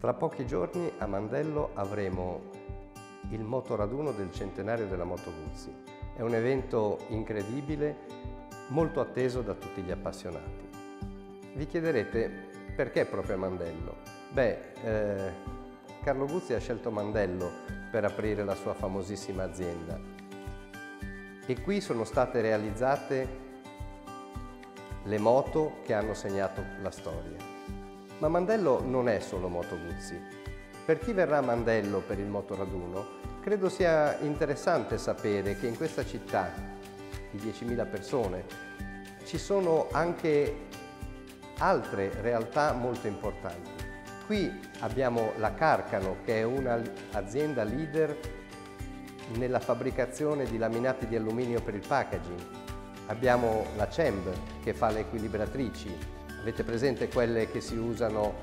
Tra pochi giorni a Mandello avremo il motoraduno del centenario della Moto Guzzi. È un evento incredibile, molto atteso da tutti gli appassionati. Vi chiederete perché proprio a Mandello? Beh, eh, Carlo Guzzi ha scelto Mandello per aprire la sua famosissima azienda e qui sono state realizzate le moto che hanno segnato la storia. Ma Mandello non è solo Moto Guzzi. Per chi verrà a Mandello per il motoraduno, credo sia interessante sapere che in questa città di 10.000 persone ci sono anche altre realtà molto importanti. Qui abbiamo la Carcano, che è un'azienda leader nella fabbricazione di laminati di alluminio per il packaging. Abbiamo la CEMB, che fa le equilibratrici, Avete presente quelle che si usano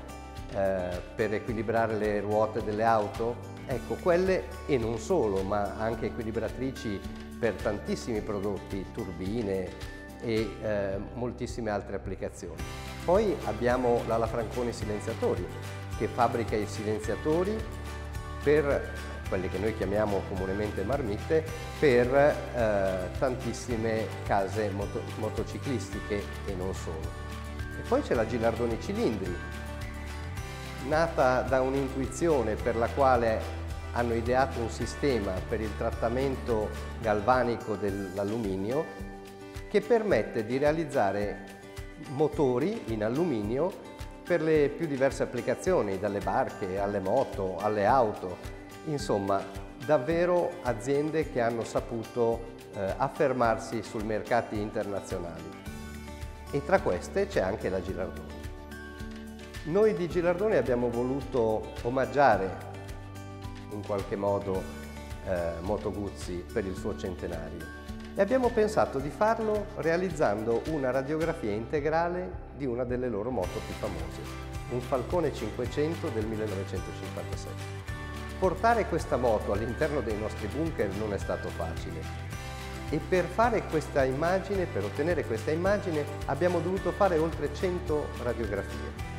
eh, per equilibrare le ruote delle auto? Ecco, quelle e non solo, ma anche equilibratrici per tantissimi prodotti, turbine e eh, moltissime altre applicazioni. Poi abbiamo la Lafranconi Silenziatori, che fabbrica i silenziatori per quelle che noi chiamiamo comunemente marmitte, per eh, tantissime case moto motociclistiche e non solo. Poi c'è la Gilardoni Cilindri, nata da un'intuizione per la quale hanno ideato un sistema per il trattamento galvanico dell'alluminio che permette di realizzare motori in alluminio per le più diverse applicazioni, dalle barche alle moto, alle auto, insomma davvero aziende che hanno saputo eh, affermarsi sui mercati internazionali e tra queste c'è anche la Gilardoni. Noi di Gilardoni abbiamo voluto omaggiare in qualche modo eh, Moto Guzzi per il suo centenario e abbiamo pensato di farlo realizzando una radiografia integrale di una delle loro moto più famose, un Falcone 500 del 1957. Portare questa moto all'interno dei nostri bunker non è stato facile, e per fare questa immagine, per ottenere questa immagine, abbiamo dovuto fare oltre 100 radiografie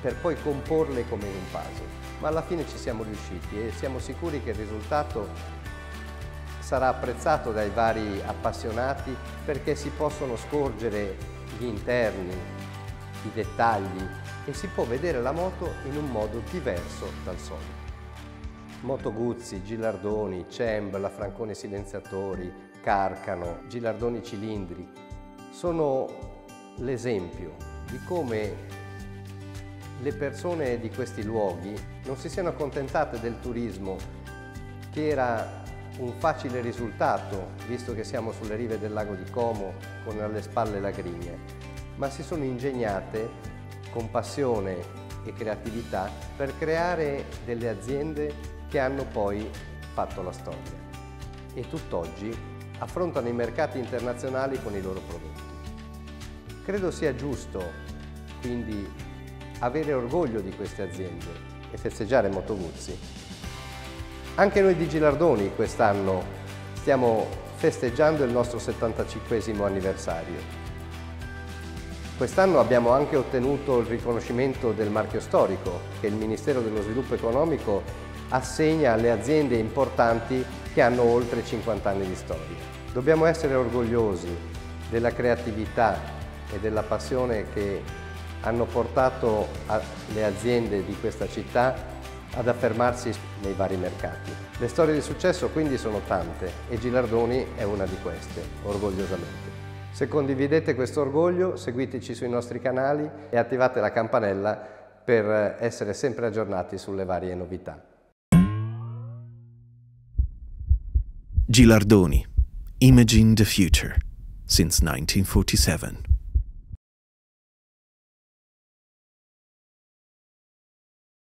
per poi comporle come in un puzzle. Ma alla fine ci siamo riusciti e siamo sicuri che il risultato sarà apprezzato dai vari appassionati perché si possono scorgere gli interni, i dettagli e si può vedere la moto in un modo diverso dal solito. Moto Guzzi, Gilardoni, Cemb, la Francone Silenziatori, Carcano, Gilardoni Cilindri, sono l'esempio di come le persone di questi luoghi non si siano accontentate del turismo che era un facile risultato, visto che siamo sulle rive del lago di Como con alle spalle la Grigna, ma si sono ingegnate con passione e creatività per creare delle aziende che hanno poi fatto la storia. E tutt'oggi affrontano i mercati internazionali con i loro prodotti. Credo sia giusto quindi avere orgoglio di queste aziende e festeggiare Moto Guzzi. Anche noi di Gilardoni quest'anno stiamo festeggiando il nostro 75 anniversario. Quest'anno abbiamo anche ottenuto il riconoscimento del marchio storico che il Ministero dello Sviluppo Economico assegna alle aziende importanti che hanno oltre 50 anni di storia. Dobbiamo essere orgogliosi della creatività e della passione che hanno portato le aziende di questa città ad affermarsi nei vari mercati. Le storie di successo quindi sono tante e Gilardoni è una di queste, orgogliosamente. Se condividete questo orgoglio, seguiteci sui nostri canali e attivate la campanella per essere sempre aggiornati sulle varie novità. Gilardoni, Imaging the Future, since 1947.